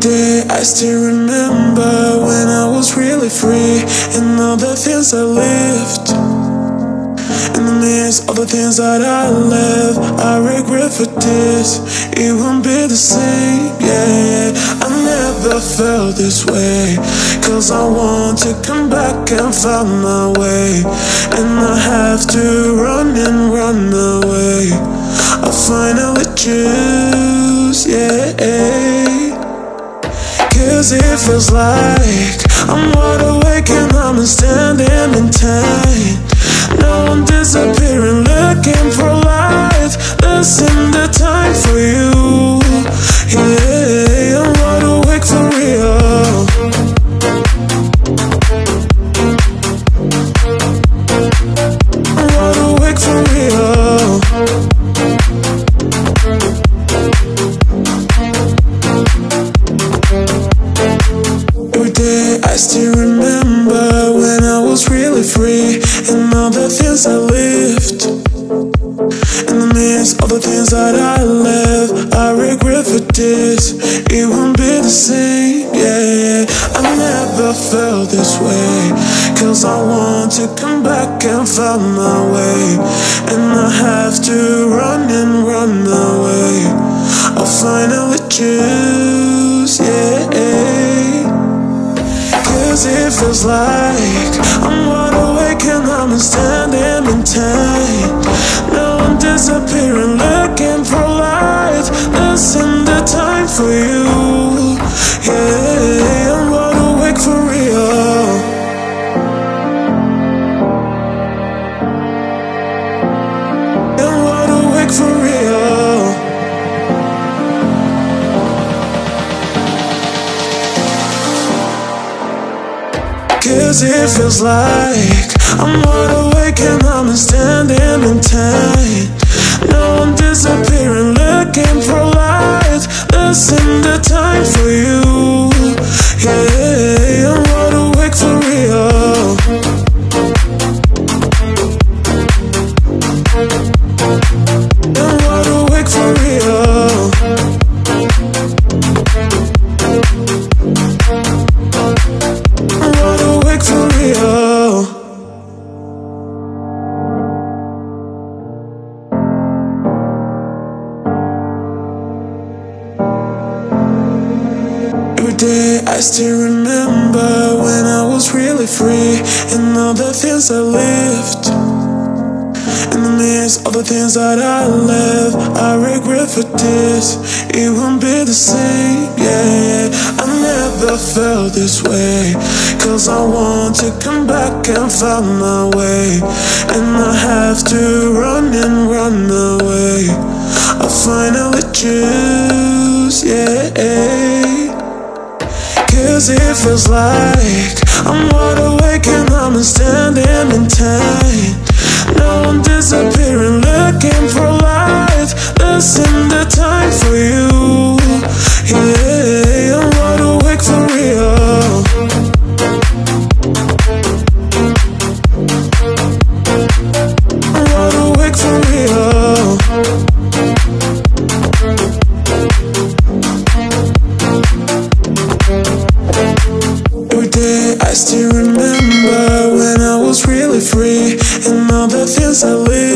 day I still remember when I was really free and all the things I lived. In the of the things that I left, I regret for this. It won't be the same, yeah. I never felt this way. Cause I want to come back and find my way. And I have to run and run away. I finally choose, yeah. Cause it feels like I'm wide awake and I'm standing in time. And all the things I lived. In the midst of the things that I left, I regret for this. It won't be the same, yeah. I never felt this way. Cause I want to come back and find my way. And I have to run and run away. I'll finally choose, yeah. Cause it feels like I'm I'm standing in time. Now I'm disappearing, looking for light. This in the time for you. Yeah, Cause it feels like I'm wide awake and I'm standing in time. Day I still remember when I was really free and all the things I lived. And the midst of the things that I left, I regret for this. It won't be the same, yeah. I never felt this way. Cause I want to come back and find my way. And I have to run and run away. I finally choose, Cause it feels like I'm wide awake and I'm standing in time. Now I'm disappearing, I still remember when I was really free and all the things I lived.